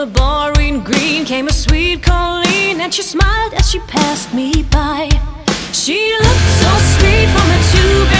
a boreen green came a sweet Colleen And she smiled as she passed me by. She looked so sweet from a tube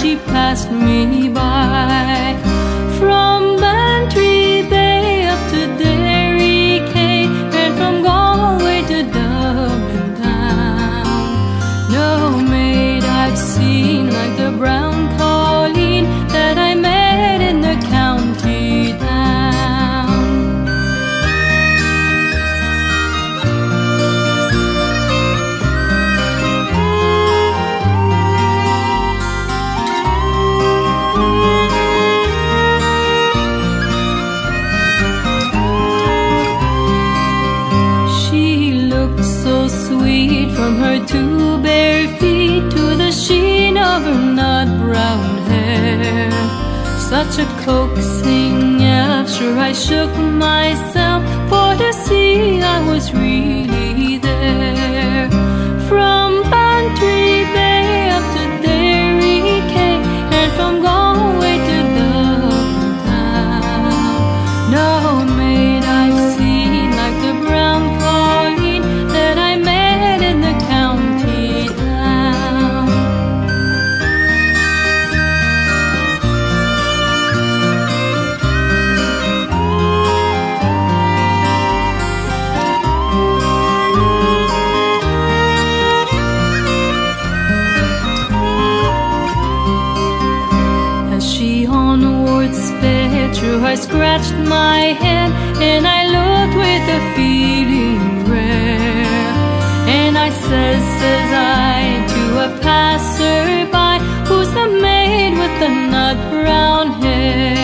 she passed me by. Such a coaxing after I shook myself for to see I was Scratched my head and I looked with a feeling rare. And I says, says I to a passerby, who's the maid with the nut brown hair?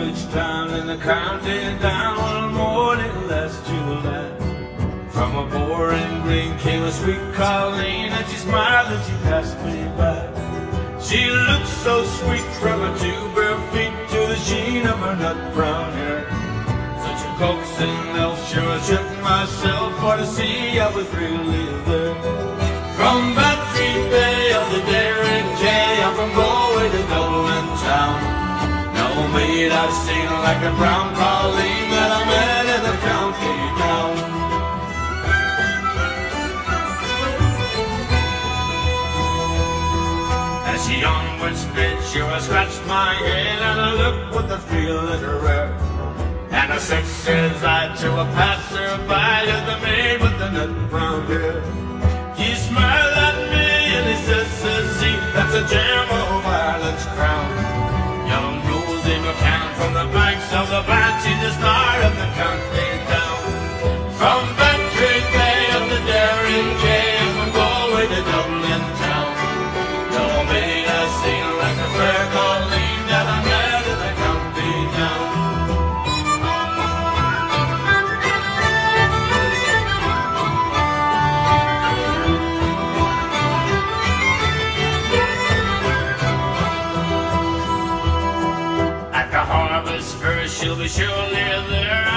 A Banbridge town in the county down one morning last July. From a boreen green came a sweet Colleen and she smiled and she passed me by. She looked so sweet from her two bare feet to the sheen of her nut brown hair. Such a coaxing elf, sure I shook myself for to see I was really like a brown Colleen that I met in the county town. As she onward sped, sure I scratched my head and I looked with a feeling rare. And I said, says I to a passerby, is the maid with the nut brown hair. her she'll be sure there.